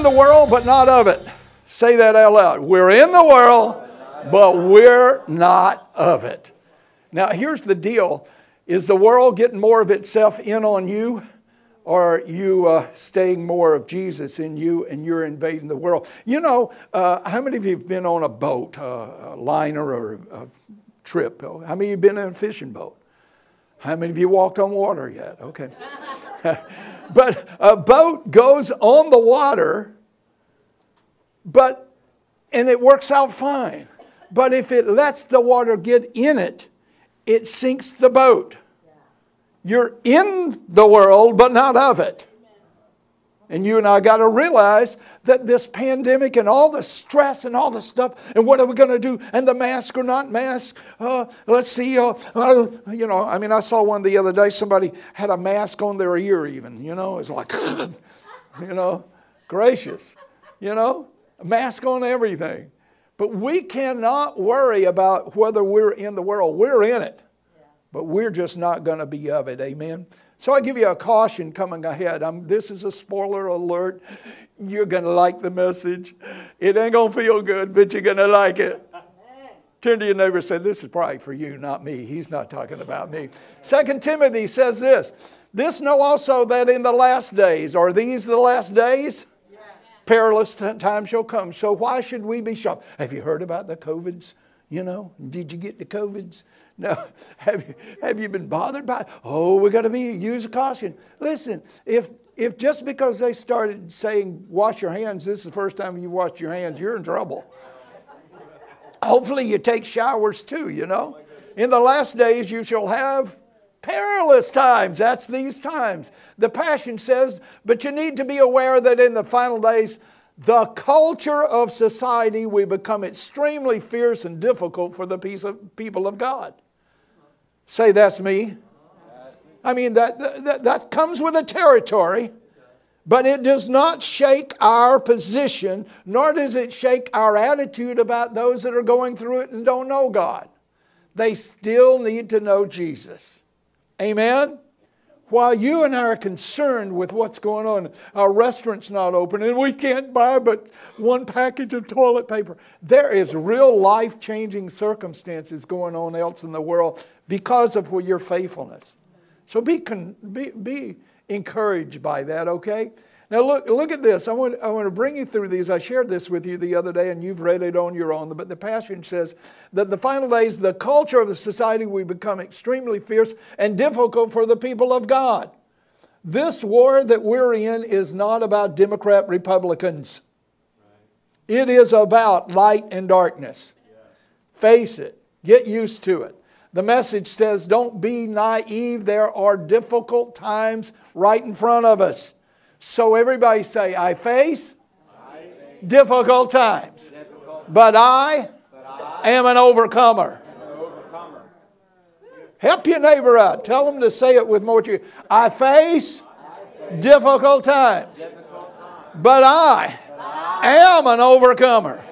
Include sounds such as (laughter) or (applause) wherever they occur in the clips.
In the world, but not of it. Say that out loud. We're in the world, but we're not of it. Now, here's the deal is the world getting more of itself in on you? Or you uh, staying more of Jesus in you and you're invading the world? You know, uh, how many of you have been on a boat, uh, a liner or a trip? How many of you have been in a fishing boat? How many of you walked on water yet? Okay. (laughs) but a boat goes on the water, but and it works out fine. But if it lets the water get in it, it sinks the boat. You're in the world, but not of it. And you and I got to realize that this pandemic and all the stress and all the stuff, and what are we going to do? And the mask or not mask? Uh, let's see. Uh, uh, you know, I mean, I saw one the other day. Somebody had a mask on their ear, even. You know, it's like, (laughs) you know, gracious. You know, a mask on everything. But we cannot worry about whether we're in the world. We're in it but we're just not going to be of it. Amen. So I give you a caution coming ahead. I'm, this is a spoiler alert. You're going to like the message. It ain't going to feel good, but you're going to like it. Turn to your neighbor and say, This is probably for you, not me. He's not talking about me. Second Timothy says this This know also that in the last days, are these the last days? Perilous times shall come. So why should we be shocked? Have you heard about the COVIDs? You know, did you get the COVIDs? No, (laughs) have you, have you been bothered by it? Oh, we got to be use caution. Listen, if if just because they started saying wash your hands, this is the first time you've washed your hands, you're in trouble. Hopefully, you take showers too. You know, in the last days you shall have perilous times. That's these times. The Passion says, but you need to be aware that in the final days the culture of society will become extremely fierce and difficult for the of, people of God. Say, that's me. I mean, that, that, that comes with a territory, but it does not shake our position, nor does it shake our attitude about those that are going through it and don't know God. They still need to know Jesus. Amen? While you and I are concerned with what's going on, our restaurant's not open and we can't buy but one package of toilet paper. There is real life changing circumstances going on else in the world because of your faithfulness. So be, be, be encouraged by that, okay? Now, look, look at this. I want, I want to bring you through these. I shared this with you the other day, and you've read it on your own. But the passage says that the final days, the culture of the society will become extremely fierce and difficult for the people of God. This war that we're in is not about Democrat Republicans, it is about light and darkness. Face it, get used to it. The message says, don't be naive. There are difficult times right in front of us. So everybody say, I face, difficult times. But, I am an overcomer. Help your neighbor out. Tell them to say it with more cheer. I face, I face difficult, times, but I, am an overcomer.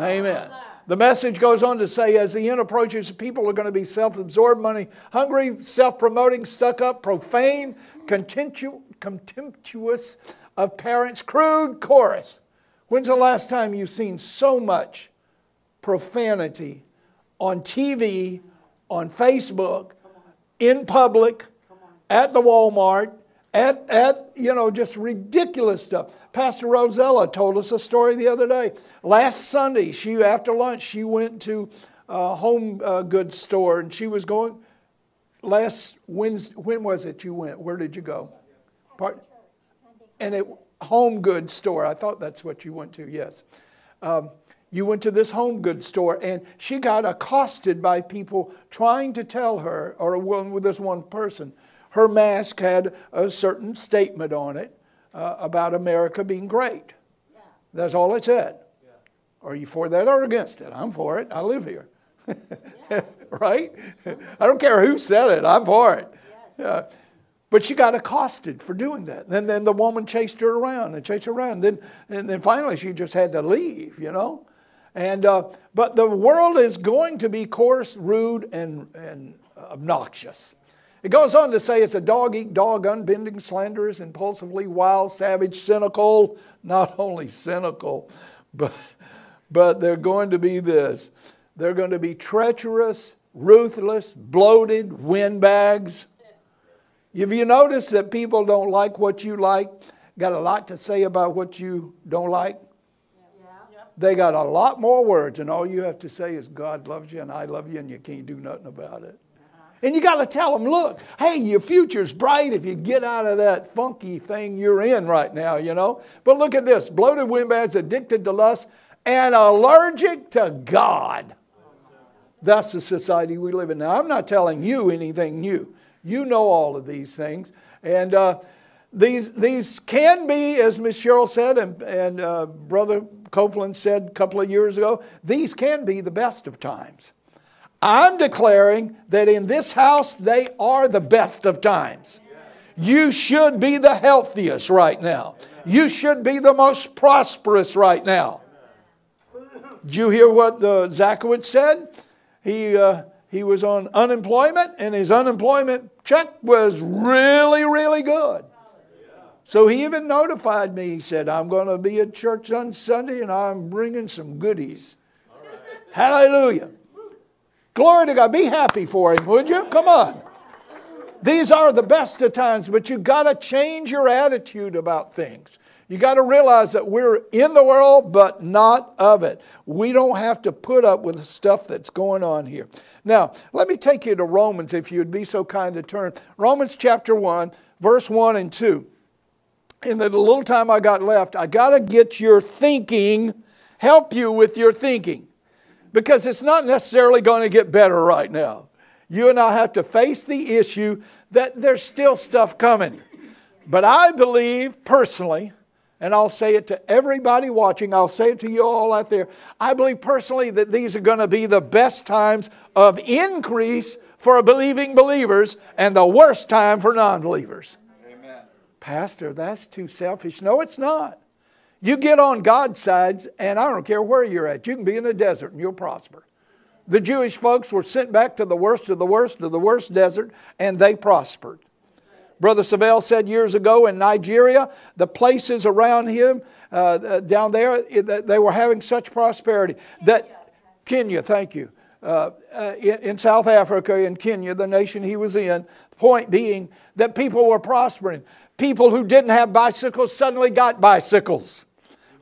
Amen. The message goes on to say, as the end approaches, people are going to be self absorbed, money hungry, self promoting, stuck up, profane, contemptuous of parents, crude chorus. When's the last time you've seen so much profanity on TV, on Facebook, in public, at the Walmart, at, at you know, just ridiculous stuff? Pastor Rosella told us a story the other day. Last Sunday, she after lunch, she went to a home uh, goods store and she was going. Last Wednesday, when was it you went? Where did you go? Part, and it home goods store. I thought that's what you went to. Yes. Um, you went to this home goods store and she got accosted by people trying to tell her, or with this one person, her mask had a certain statement on it uh, about America being great. Yeah. That's all it said. Yeah. Are you for that or against it? I'm for it. I live here. (laughs) right? I don't care who said it. I'm for it. Yes. But she got accosted for doing that. And then the woman chased her around and chased her around. Then, and then finally she just had to leave, you know. And, uh, but the world is going to be coarse, rude, and, and obnoxious. It goes on to say it's a dog eat dog, unbending, slanderous, impulsively wild, savage, cynical. Not only cynical, but, but they're going to be this. They're going to be treacherous, ruthless, bloated, windbags. Have you notice that people don't like what you like? Got a lot to say about what you don't like? They got a lot more words, and all you have to say is, God loves you and I love you, and you can't do nothing about it. Uh-huh. And you got to tell them, look, hey, your future's bright if you get out of that funky thing you're in right now, you know. But look at this bloated windbags, addicted to lust, and allergic to oh, God. That's the society we live in now. I'm not telling you anything new. You know all of these things. And uh, these, these can be, as Miss Cheryl said, and, and uh, Brother Copeland said a couple of years ago, these can be the best of times. I'm declaring that in this house they are the best of times. You should be the healthiest right now. You should be the most prosperous right now. Did you hear what uh, Zachowitz said? He, uh, he was on unemployment, and his unemployment check was really, really good. So he even notified me. He said, I'm going to be at church on Sunday and I'm bringing some goodies. Hallelujah. Glory to God. Be happy for him, would you? Come on. These are the best of times, but you got to change your attitude about things. You got to realize that we're in the world, but not of it. We don't have to put up with the stuff that's going on here. Now, let me take you to Romans, if you'd be so kind to turn. Romans chapter 1, verse 1 and 2. In the little time I got left, I got to get your thinking, help you with your thinking because it's not necessarily going to get better right now. You and I have to face the issue that there's still stuff coming. But I believe personally, and I'll say it to everybody watching, I'll say it to you all out there. I believe personally that these are going to be the best times of increase for believing believers and the worst time for non believers. Pastor, that's too selfish. No, it's not. You get on God's sides, and I don't care where you're at. You can be in the desert and you'll prosper. The Jewish folks were sent back to the worst of the worst of the worst desert, and they prospered. Brother Savelle said years ago in Nigeria, the places around him uh, uh down there, they were having such prosperity that Kenya, thank you. Uh, uh, in, South Africa, in Kenya, the nation he was in, point being that people were prospering. People who didn't have bicycles suddenly got bicycles.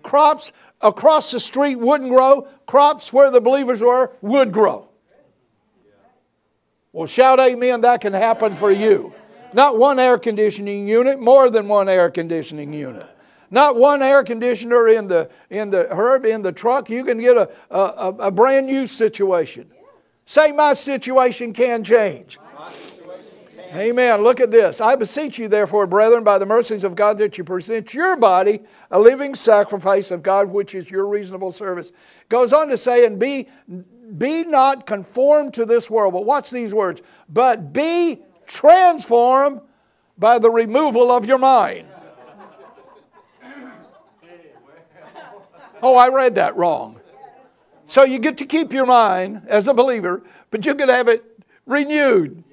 Crops across the street wouldn't grow, crops where the believers were would grow. Well, shout amen, that can happen for you. Not one air conditioning unit, more than one air conditioning unit. Not one air conditioner in the, in the herb, in the truck. You can get a, a, a brand new situation. Say, my situation can change. Amen. Look at this. I beseech you, therefore, brethren, by the mercies of God, that you present your body a living sacrifice of God, which is your reasonable service. Goes on to say, and be, be not conformed to this world. But watch these words. But be transformed by the removal of your mind. Oh, I read that wrong. So you get to keep your mind as a believer, but you can have it renewed.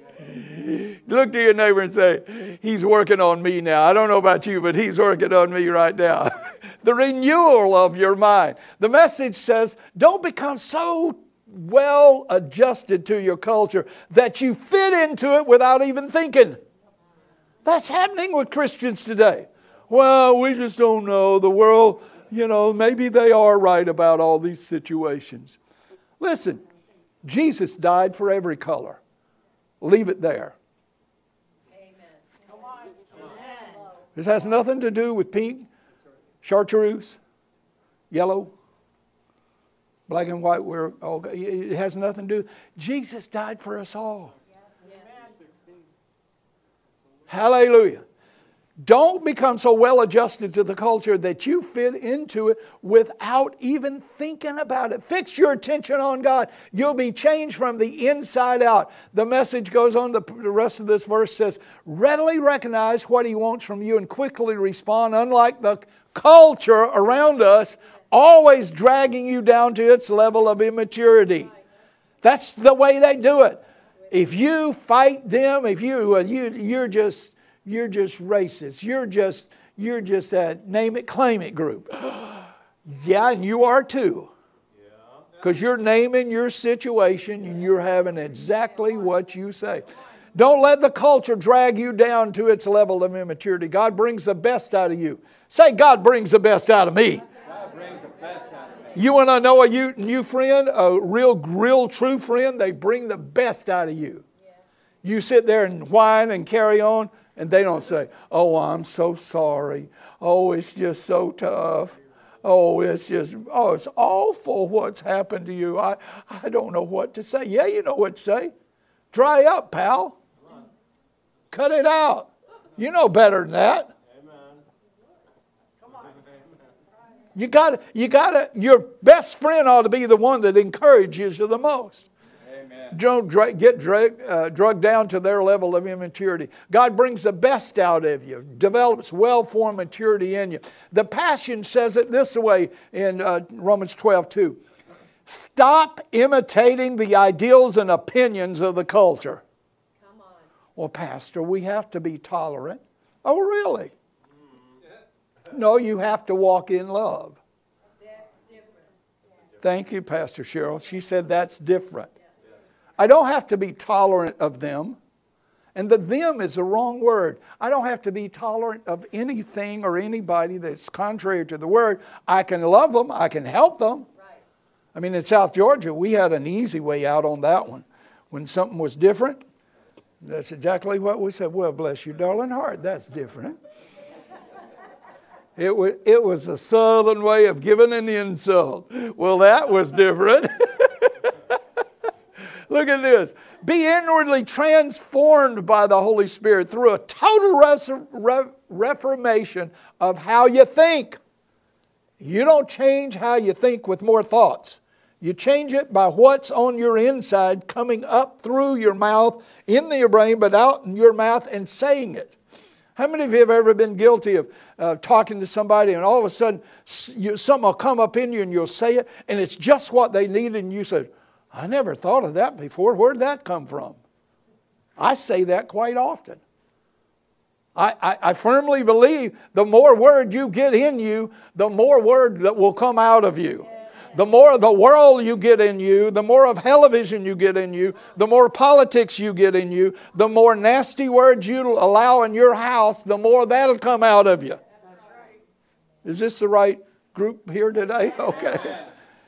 Look to your neighbor and say, He's working on me now. I don't know about you, but He's working on me right now. (laughs) the renewal of your mind. The message says, Don't become so well adjusted to your culture that you fit into it without even thinking. That's happening with Christians today. Well, we just don't know. The world, you know, maybe they are right about all these situations. Listen, Jesus died for every color. Leave it there. This has nothing to do with pink, chartreuse, yellow, black and white. We're all, it has nothing to do. Jesus died for us all. Hallelujah. Don't become so well adjusted to the culture that you fit into it without even thinking about it. Fix your attention on God. You'll be changed from the inside out. The message goes on, the rest of this verse says, readily recognize what He wants from you and quickly respond, unlike the culture around us, always dragging you down to its level of immaturity. That's the way they do it. If you fight them, if you, uh, you you're just you're just racist. You're just you're just that name it claim it group. (gasps) yeah, and you are too. Because you're naming your situation and you're having exactly what you say. Don't let the culture drag you down to its level of immaturity. God brings the best out of you. Say, God brings the best out of me. You want to know a you, new friend, a real, real, true friend? They bring the best out of you. You sit there and whine and carry on, and they don't say, Oh, I'm so sorry. Oh, it's just so tough. Oh, it's just, oh, it's awful what's happened to you. I, I don't know what to say. Yeah, you know what to say. Dry up, pal. Cut it out. You know better than that. You got you got to your best friend ought to be the one that encourages you the most. Don't dra- get dra- uh, drugged down to their level of immaturity. God brings the best out of you, develops well formed maturity in you. The Passion says it this way in uh, Romans 12 2. Stop imitating the ideals and opinions of the culture. Come on. Well, Pastor, we have to be tolerant. Oh, really? No, you have to walk in love. Thank you, Pastor Cheryl. She said that's different. I don't have to be tolerant of them. And the them is the wrong word. I don't have to be tolerant of anything or anybody that's contrary to the word. I can love them, I can help them. I mean, in South Georgia, we had an easy way out on that one. When something was different, that's exactly what we said. Well, bless your darling heart, that's different. It was, it was a southern way of giving an insult. Well, that was different. (laughs) Look at this. Be inwardly transformed by the Holy Spirit through a total res- re- reformation of how you think. You don't change how you think with more thoughts. You change it by what's on your inside coming up through your mouth, in your brain, but out in your mouth and saying it. How many of you have ever been guilty of uh, talking to somebody and all of a sudden you, something will come up in you and you'll say it and it's just what they needed and you said, I never thought of that before. Where'd that come from? I say that quite often. I, I, I, firmly believe the more word you get in you, the more word that will come out of you. The more of the world you get in you, the more of television you get in you, the more politics you get in you, the more nasty words you allow in your house, the more that'll come out of you. Is this the right group here today? (laughs) Okay.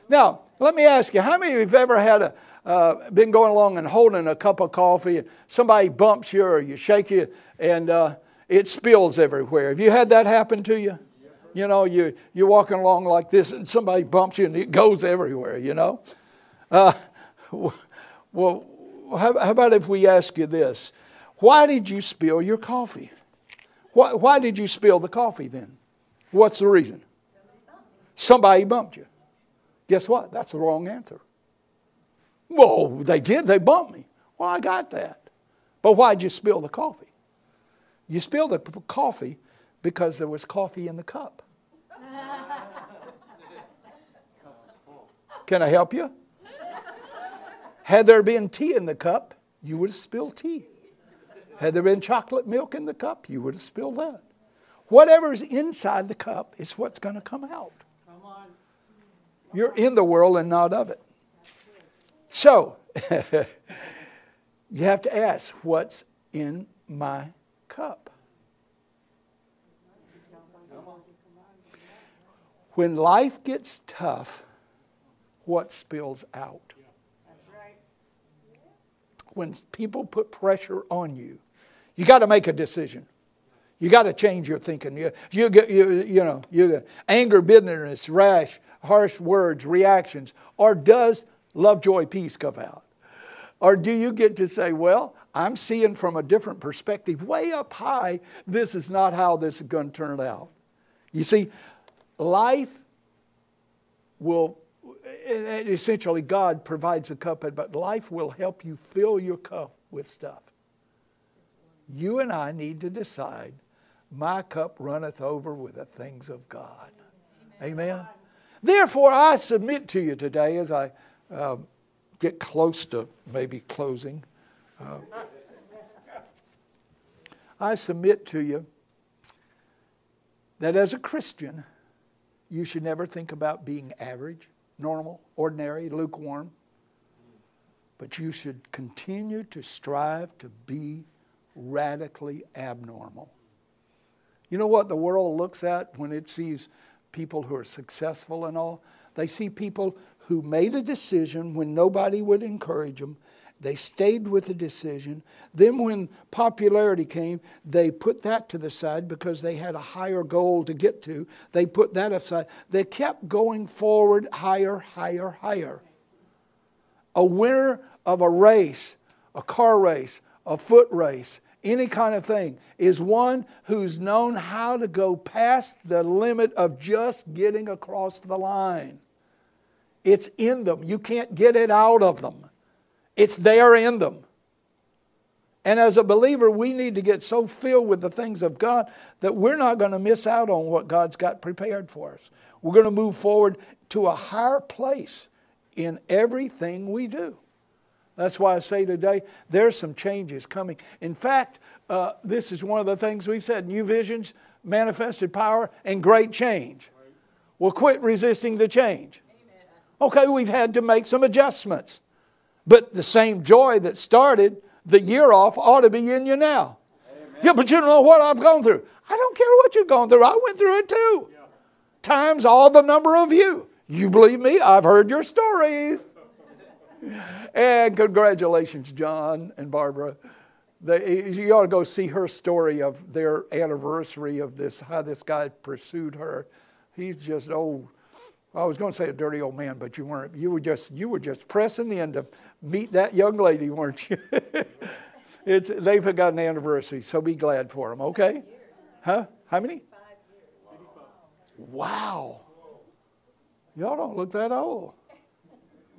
Now, let me ask you, how many of you have ever had a, uh, been going along and holding a cup of coffee and somebody bumps you or you shake you and uh, it spills everywhere? Have you had that happen to you? You know, you, you're walking along like this and somebody bumps you and it goes everywhere, you know? Uh, (laughs) well, how, how, about if we ask you this? Why did you spill your coffee? Why, why did you spill the coffee then? What's the reason? Somebody bumped you. Guess what? That's the wrong answer. Well, they did. They bumped me. Well, I got that. But why'd you spill the coffee? You spilled the coffee because there was coffee in the cup. Can I help you? Had there been tea in the cup, you would have spilled tea. Had there been chocolate milk in the cup, you would have spilled that. Whatever's inside the cup is what's going to come out. You're in the world and not of it. So, (laughs) you have to ask, what's in my cup? When life gets tough, what spills out? When people put pressure on you, you got to make a decision. You got to change your thinking. You, you, you, you know, you anger, bitterness, rash, harsh words, reactions? Or does love, joy, peace come out? Or do you get to say, well, I'm seeing from a different perspective, way up high, this is not how this is going to turn out? You see, life will, essentially, God provides the cup, but life will help you fill your cup with stuff. You and I need to decide my cup runneth over with the things of God. Amen. Therefore, I submit to you today as I uh, get close to maybe closing. Uh, I submit to you that as a Christian, you should never think about being average, normal, ordinary, lukewarm, but you should continue to strive to be radically abnormal. You know what the world looks at when it sees people who are successful and all? They see people who made a decision when nobody would encourage them. They stayed with the decision. Then, when popularity came, they put that to the side because they had a higher goal to get to. They put that aside. They kept going forward higher, higher, higher. A winner of a race, a car race, a foot race, any kind of thing, is one who's known how to go past the limit of just getting across the line. It's in them. You can't get it out of them. It's there in them. And as a believer, we need to get so filled with the things of God that we're not going to miss out on what God's got prepared for us. We're going to move forward to a higher place in everything we do. That's why I say today there's some changes coming. In fact, uh, this is one of the things we've said new visions, manifested power, and great change. Well, quit resisting the change. Okay, we've had to make some adjustments. But the same joy that started the year off ought to be in you now. Amen. Yeah, but you don't know what I've gone through. I don't care what you've gone through. I went through it too. Yeah. Times all the number of you. You believe me? I've heard your stories. and congratulations, John and Barbara. They, you ought to go see her story of their anniversary of this, how this guy pursued her. He's just, old. I was going to say a dirty old man, but you weren't. You were just you were just pressing in to meet that young lady, weren't you? (laughs) it's they've got an anniversary, so be glad for them. Okay, huh? How many? Wow. Y'all don't look that old.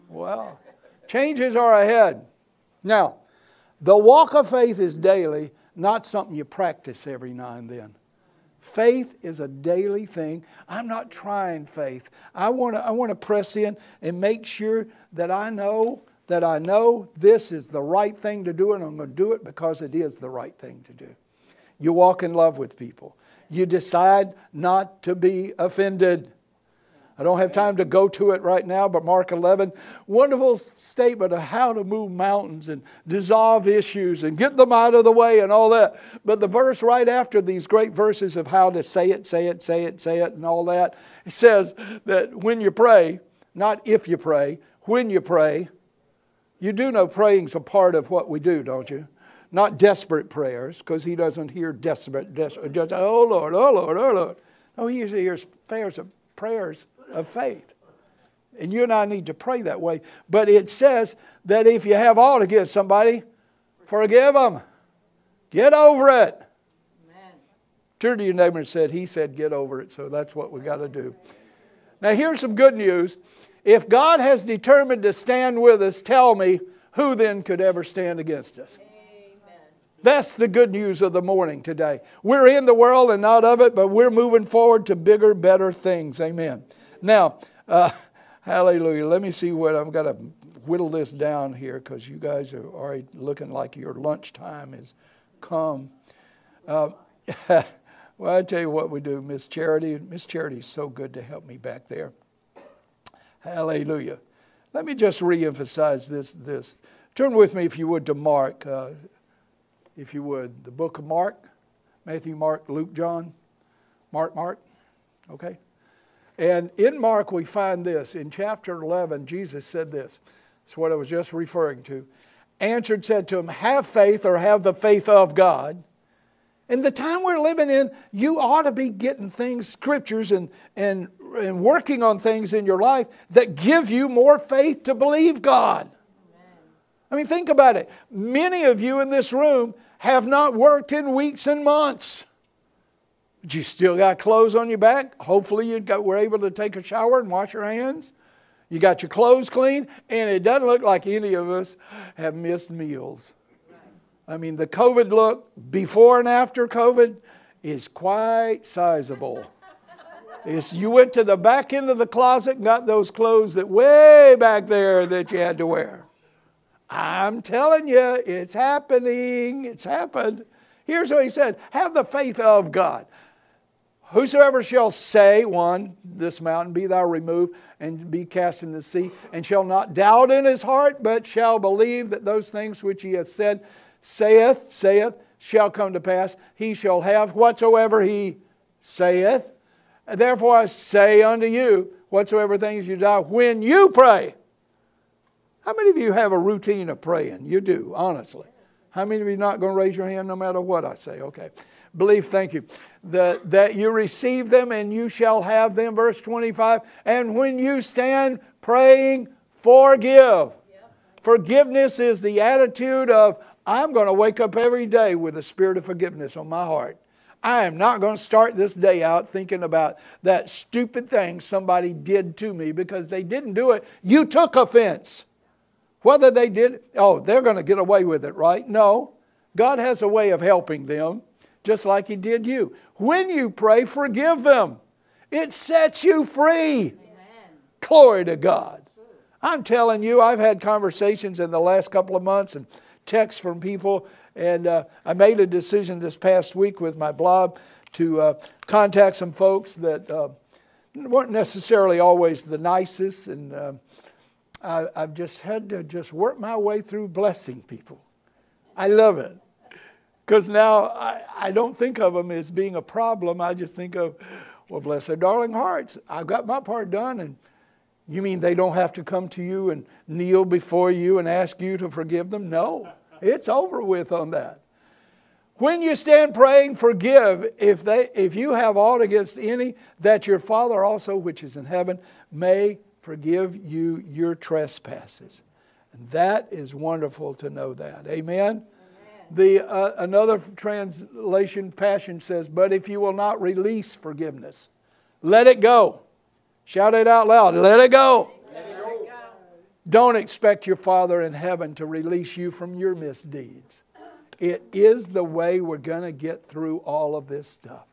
Wow. Changes are ahead. Now, the walk of faith is daily, not something you practice every now and then. Faith is a daily thing. I'm not trying faith. I want to I want to press in and make sure that I know that I know this is the right thing to do and I'm going to do it because it is the right thing to do. You walk in love with people. You decide not to be offended. I don't have time to go to it right now, but Mark 11, wonderful statement of how to move mountains and dissolve issues and get them out of the way and all that. But the verse right after these great verses of how to say it, say it, say it, say it, and all that, it says that when you pray, not if you pray, when you pray, you do know praying's a part of what we do, don't you? Not desperate prayers, because he doesn't hear desperate, desperate, just, oh Lord, oh Lord, oh Lord. No, he usually hears prayers of prayers of faith. And you and I need to pray that way. But it says that if you have aught against somebody, forgive them. Get over it. Amen. Turn to your neighbor and said, He said, get over it. So that's what we got to do. Now, here's some good news. If God has determined to stand with us, tell me, who then could ever stand against us? That's the good news of the morning today. We're in the world and not of it, but we're moving forward to bigger, better things. Amen. Now, uh, (laughs) hallelujah. Let me see what I've got to whittle this down here because you guys are already looking like your lunchtime has come. Uh, (laughs) well, I tell you what we do, Miss Charity. Miss Charity is so good to help me back there. Hallelujah. Let me just reemphasize this. This turn with me, if you would, to Mark. Uh, if you would, the book of Mark, Matthew, Mark, Luke, John, Mark, Mark. Okay. And in Mark, we find this. In chapter 11, Jesus said this. It's what I was just referring to. Answered, said to him, Have faith or have the faith of God. In the time we're living in, you ought to be getting things, scriptures, and, and, and working on things in your life that give you more faith to believe God. I mean, think about it. Many of you in this room have not worked in weeks and months. But you still got clothes on your back. Hopefully, you got, were able to take a shower and wash your hands. You got your clothes clean, and it doesn't look like any of us have missed meals. I mean, the COVID look before and after COVID is quite sizable. It's, you went to the back end of the closet and got those clothes that way back there that you had to wear. I'm telling you, it's happening. It's happened. Here's what he said Have the faith of God. Whosoever shall say, one, this mountain be thou removed and be cast in the sea, and shall not doubt in his heart, but shall believe that those things which he has said, saith, saith, shall come to pass, he shall have whatsoever he saith. Therefore I say unto you, whatsoever things you desire, when you pray. How many of you have a routine of praying? You do, honestly. How many of you not going to raise your hand no matter what I say? Okay. Believe, thank you. That, that you receive them and you shall have them, verse 25. And when you stand praying, forgive. Forgiveness is the attitude of, I'm going to wake up every day with a spirit of forgiveness on my heart. I am not going to start this day out thinking about that stupid thing somebody did to me because they didn't do it. You took offense. Whether they did, oh, they're going to get away with it, right? No. God has a way of helping them, just like He did you. When you pray, forgive them. It sets you free. Amen. Glory to God. I'm telling you, I've had conversations in the last couple of months and texts from people and uh, I made a decision this past week with my blog to uh, contact some folks that uh, weren't necessarily always the nicest. And uh, I, I've just had to just work my way through blessing people. I love it. Because now I, I don't think of them as being a problem. I just think of, well, bless their darling hearts. I've got my part done. And you mean they don't have to come to you and kneel before you and ask you to forgive them? No. It's over with on that. When you stand praying, forgive if, they, if you have aught against any, that your Father also, which is in heaven, may forgive you your trespasses. And that is wonderful to know that. Amen? Amen. The, uh, another translation, Passion says, But if you will not release forgiveness, let it go. Shout it out loud. Let it go. Don't expect your Father in heaven to release you from your misdeeds. It is the way we're going to get through all of this stuff.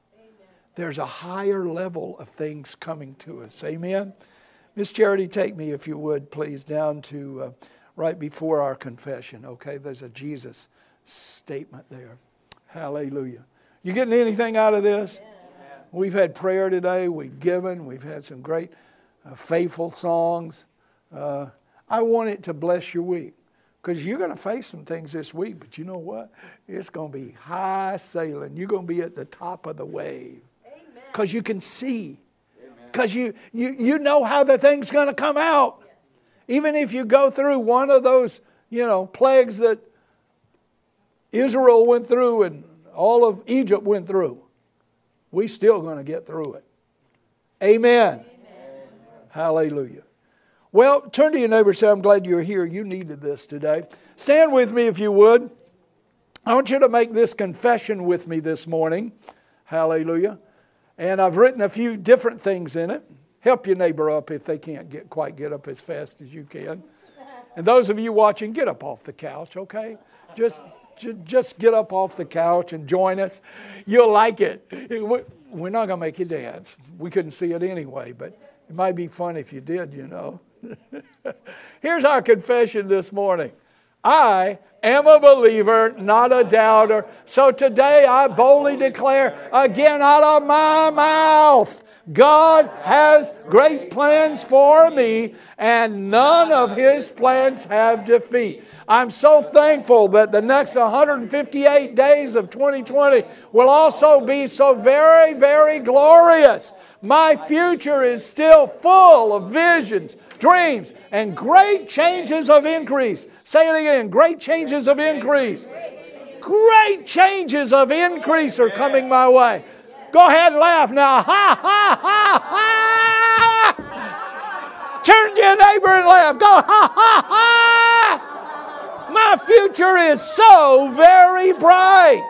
There's a higher level of things coming to us. Amen? Miss Charity, take me, if you would, please, down to uh, right before our confession. Okay, there's a Jesus statement there. Hallelujah. You getting anything out of this? We've had prayer today. We've given. We've had some great, uh, faithful songs. Uh, I want it to bless your week because you're going to face some things this week, but you know what? It's going to be high sailing. You're going to be at the top of the wave because you can see, because you, you, you know how the thing's going to come out. Yes. Even if you go through one of those, you know, plagues that Israel went through and all of Egypt went through, we still going to get through it. Amen. Amen. Hallelujah. Well, turn to your neighbor and say, I'm glad you're here. You needed this today. Stand with me if you would. I want you to make this confession with me this morning. Hallelujah. And I've written a few different things in it. Help your neighbor up if they can't get quite get up as fast as you can. And those of you watching, get up off the couch, okay? Just just get up off the couch and join us. You'll like it. We're not going to make you dance. We couldn't see it anyway, but it might be fun if you did, you know. (laughs) Here's our confession this morning I am a believer, not a doubter. So today I boldly declare again out of my mouth God has great plans for me, and none of his plans have defeat. I'm so thankful that the next 158 days of 2020 will also be so very, very glorious. My future is still full of visions, dreams, and great changes of increase. Say it again great changes of increase. Great changes of increase are coming my way. Go ahead and laugh now. Ha, ha, ha, ha. Turn to your neighbor and laugh. Go, ha, ha, ha. My future is so very bright.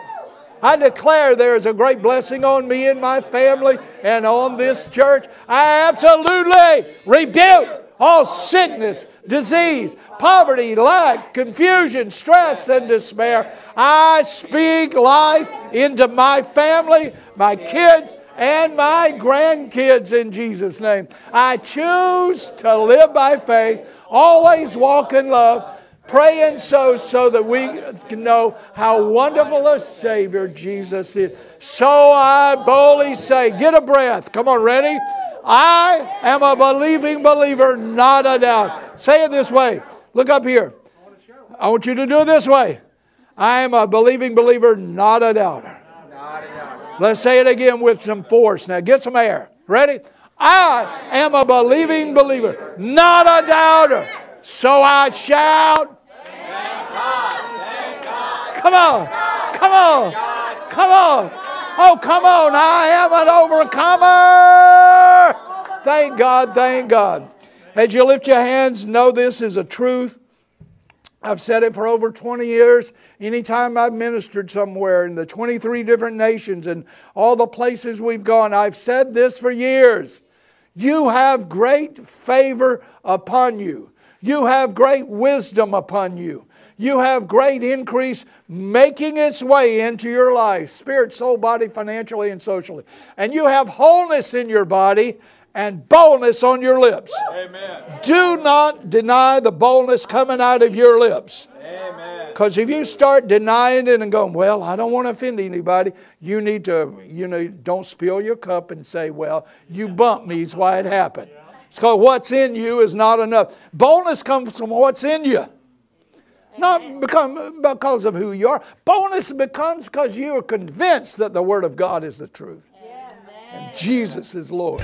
I declare there is a great blessing on me and my family and on this church. I absolutely rebuke all sickness, disease, poverty, lack, confusion, stress, and despair. I speak life into my family, my kids, and my grandkids in Jesus' name. I choose to live by faith, always walk in love Praying so so that we can know how wonderful a Savior Jesus is. So I boldly say, get a breath. Come on, ready? I am a believing believer, not a doubt. Say it this way. Look up here. I want you to do it this way. I am a believing believer, not a doubter. Let's say it again with some force. Now get some air. Ready? I am a believing believer, not a doubter. So I shout. Come on. Come on. Come on. Oh, come on. I am an overcomer. Thank God. Thank God. As you lift your hands, know this is a truth. I've said it for over 20 years. Anytime I've ministered somewhere in the 23 different nations and all the places we've gone, I've said this for years. You have great favor upon you. You have great wisdom upon you. You have great increase making its way into your life, spirit, soul, body, financially, and socially. And you have wholeness in your body and boldness on your lips. Amen. Do not deny the boldness coming out of your lips. Because if you start denying it and going, well, I don't want to offend anybody, you need to, you know, don't spill your cup and say, well, you bumped me, is why it happened. It's called what's in you is not enough. Boldness comes from what's in you. Not become, because of who you are. Boldness becomes because you are convinced that the Word of God is the truth. And Jesus is Lord.